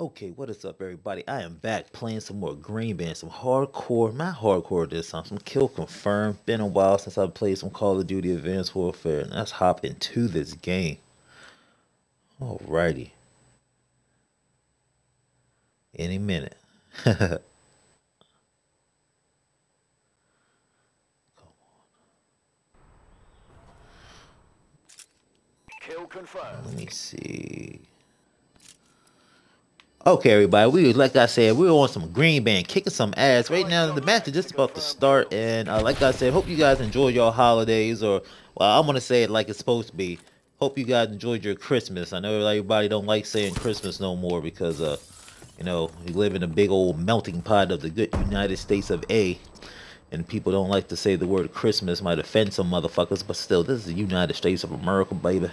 Okay, what is up, everybody? I am back playing some more Green Band, some hardcore, not hardcore this time, some kill confirmed. Been a while since I played some Call of Duty Advanced Warfare, and let's hop into this game. Alrighty. Any minute. Kill confirmed. Let me see. Okay, everybody. We like I said, we were on some green band, kicking some ass. Right now, the match is just about to start, and uh, like I said, hope you guys enjoyed your holidays, or well, I'm gonna say it like it's supposed to be. Hope you guys enjoyed your Christmas. I know everybody don't like saying Christmas no more because, uh, you know, we live in a big old melting pot of the good United States of A, and people don't like to say the word Christmas. Might offend some motherfuckers, but still, this is the United States of America, baby.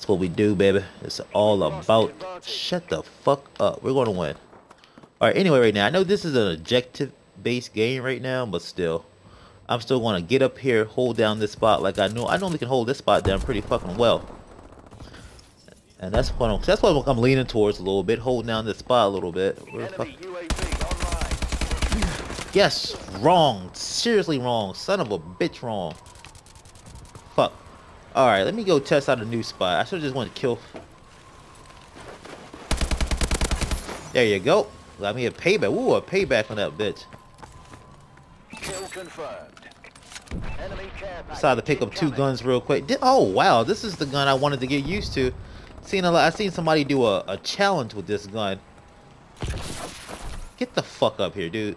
That's what we do, baby. It's all about. Shut the fuck up. We're gonna win. All right. Anyway, right now, I know this is an objective-based game right now, but still, I'm still gonna get up here, hold down this spot like I know. I normally can hold this spot down pretty fucking well. And that's what I'm. That's what I'm leaning towards a little bit, holding down this spot a little bit. Where the fuck? Enemy UAV online. Yes, wrong. Seriously wrong. Son of a bitch wrong. Alright, let me go test out a new spot. I should just want to kill. There you go. Got me a payback. Ooh, a payback on that bitch. Kill confirmed. Enemy care Decided to pick up two guns real quick. Di- Oh, wow. This is the gun I wanted to get used to. Seen a lot. I seen somebody do a, a challenge with this gun. Get the fuck up here, dude.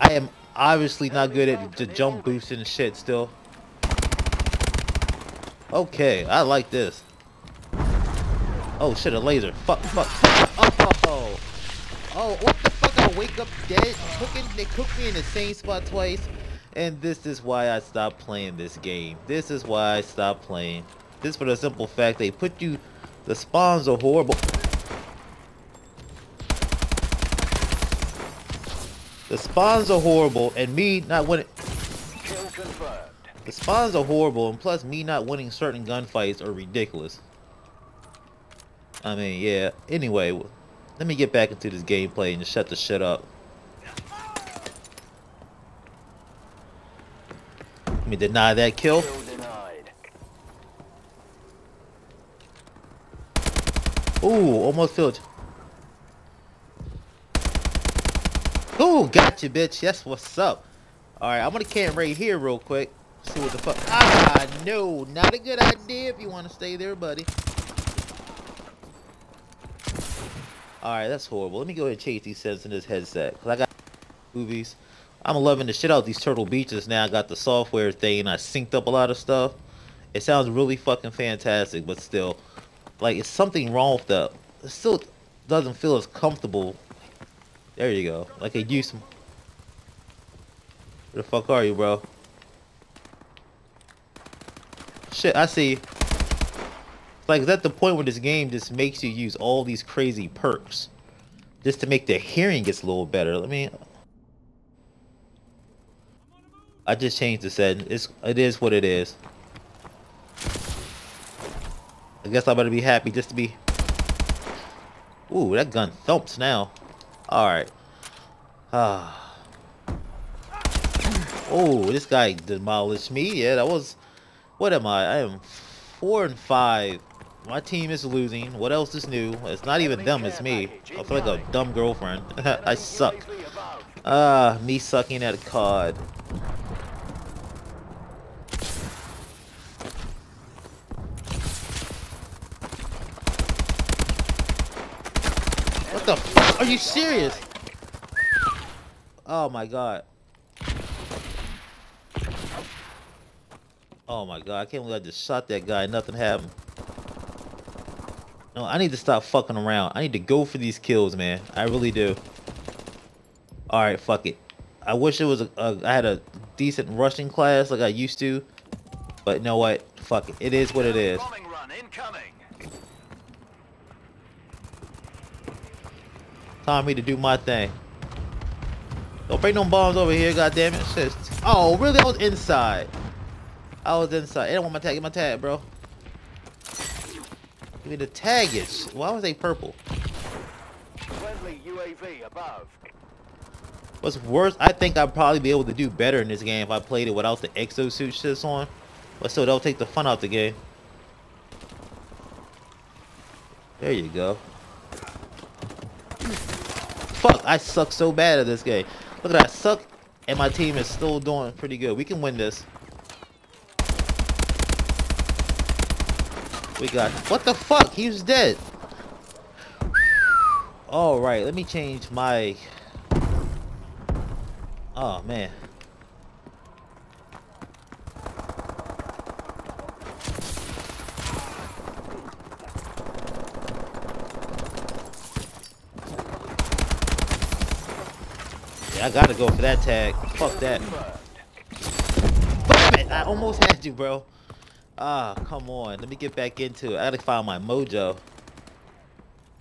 I am obviously not good at the jump boosting and shit still. Okay, I like this. Oh shit, a laser. Fuck, fuck. Oh, oh, oh. What the fuck? I wake up dead. Cooking, they cooked me in the same spot twice. And this is why I stopped playing this game. This is why I stopped playing. This for the simple fact they put you. The spawns are horrible. The spawns are horrible, and me not winning. Kill confirmed. The spawns are horrible, and plus me not winning certain gunfights are ridiculous. I mean, yeah. Anyway, let me get back into this gameplay and just shut the shit up. Let me deny that kill. Ooh, almost filled. Ooh, gotcha, bitch. Yes, what's up? Alright, I'm gonna camp right here real quick. See what the fuck. Ah, no. Not a good idea if you want to stay there, buddy. Alright, that's horrible. Let me go ahead and change these settings in this headset. Because I got movies. I'm loving the shit out of these Turtle Beaches now. I got the software thing. And I synced up a lot of stuff. It sounds really fucking fantastic, but still. Like, it's something wrong with the... It still doesn't feel as comfortable. There you go. Like it used. Where the fuck are you, bro? Shit, I see. Like, is that the point where this game just makes you use all these crazy perks? Just to make the hearing gets a little better. Let me... I just changed the setting. It's, it is what it is. I guess I better be happy just to be... Ooh, that gun thumps now. Alright. Ah. Oh, this guy demolished me. Yeah, that was... What am I? I am four and five. My team is losing. What else is new? It's not even them, it's me. I feel like a dumb girlfriend. I suck. Ah, me sucking at a cod. What the fuck? Are you serious? Oh my god. Oh my god, I can't believe I just shot that guy. Nothing happened. No, I need to stop fucking around. I need to go for these kills, man. I really do. Alright, fuck it. I wish it was a, a I had a decent rushing class like I used to. But you know what? Fuck it. It is what it is. Bombing run incoming. Time me to do my thing. Don't bring no bombs over here, goddammit. Shit. Oh, really? I was inside. I was inside. They don't want my tag. Get my tag, bro. Give me the taggage. Why was they purple? Enemy UAV above. What's worse, I think I'd probably be able to do better in this game if I played it without the exosuit shits on. But still, that'll take the fun out the game. There you go. Fuck, I suck so bad at this game. Look at that, I suck, and my team is still doing pretty good. We can win this. We got, what the fuck? He was dead. Alright, let me change my... Oh, man. Yeah, I gotta go for that tag. Fuck that. Damn it! I almost had you, bro. Ah, come on. Let me get back into it. I gotta find my mojo.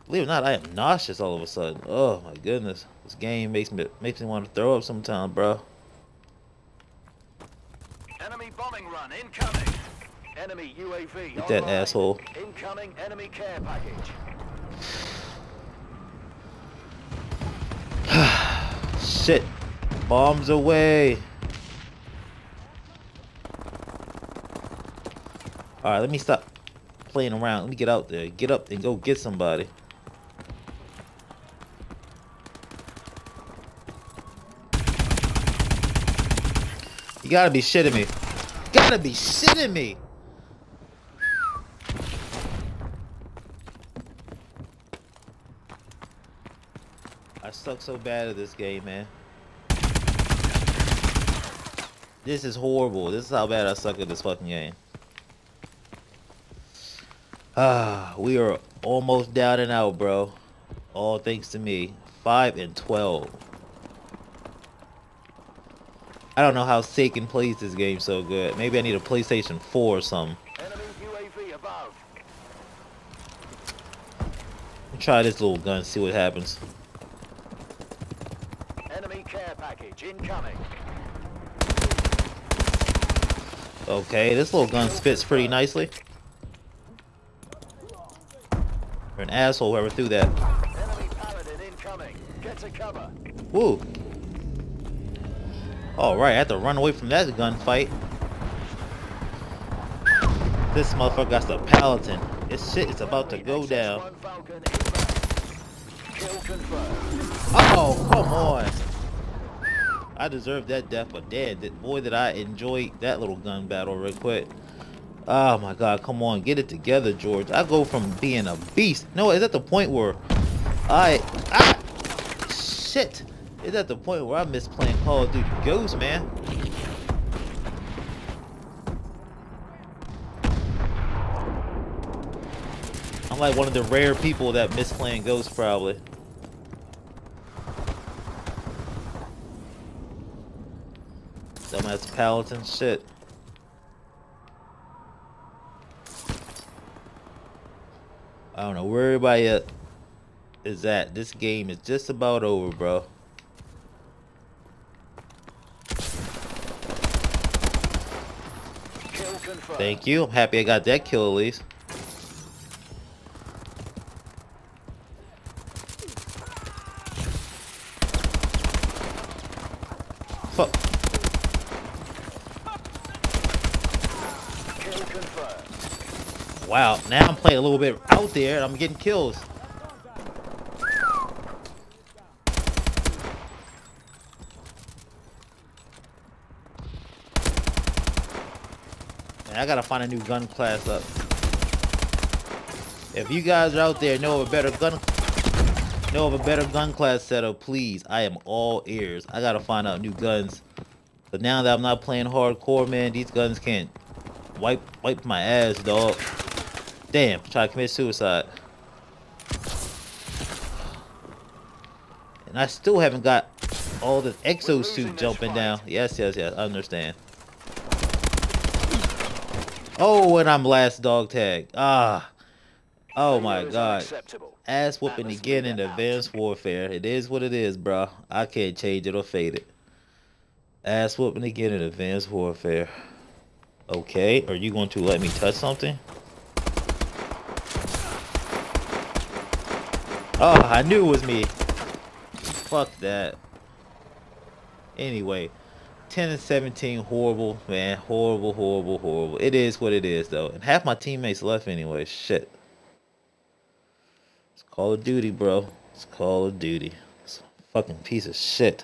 Believe it or not, I am nauseous all of a sudden. Oh my goodness. This game makes me makes me want to throw up sometimes, bro. Enemy bombing run incoming. Enemy UAV Get that online. asshole. Incoming enemy care package. Shit. Bombs away. Alright, let me stop playing around. Let me get out there. Get up and go get somebody. You gotta be shitting me. Gotta be shitting me. I suck so bad at this game, man. This is horrible. This is how bad I suck at this fucking game. Ah, we are almost down and out, bro. All thanks to me. 5 and 12. I don't know how Saken plays this game so good. Maybe I need a PlayStation 4 or something. UAV above. Let me try this little gun, see what happens. Enemy care package incoming. Okay, this little gun spits pretty nicely. You're an asshole whoever threw that. Enemy paladin incoming. Get to cover. Woo. Alright, I have to run away from that gunfight. This motherfucker got the paladin. This shit is about to go down. XS-1 Falcon inbound. Kill confirmed. Oh, come on. I deserve that death, but did, boy, did I enjoy that little gun battle real quick. Oh my god, come on, get it together, George. I go from being a beast. No, it's at the point where I, I, shit. It's at the point where I miss playing Call of Duty Ghosts, man. I'm like one of the rare people that miss playing Ghosts, probably. Dumbass Paladin shit. I don't know where everybody at is at. This game is just about over, bro. Thank you. I'm happy I got that kill at least. Fuck. Kill confirmed. Wow, now I'm playing a little bit out there and I'm getting kills. Man, I gotta find a new gun class up. If you guys are out there know of a better gun know of a better gun class setup, please. I am all ears. I gotta find out new guns. But now that I'm not playing hardcore, man, these guns can't wipe wipe my ass, dog. Damn, try to commit suicide. And I still haven't got all the exosuit jumping down. Yes, yes, yes, I understand. Oh, and I'm last dog tag. Ah. Oh my god. Ass whooping again in. Advanced Warfare. It is what it is, bro. I can't change it or fade it. Ass whooping again in Advanced Warfare. Okay, are you going to let me touch something? Oh, I knew it was me. fuck that. Anyway, 10 and 17, horrible, man. Horrible, horrible, horrible. It is what it is, though. And half my teammates left anyway. Shit. It's Call of Duty, bro. It's Call of Duty. It's a fucking piece of shit.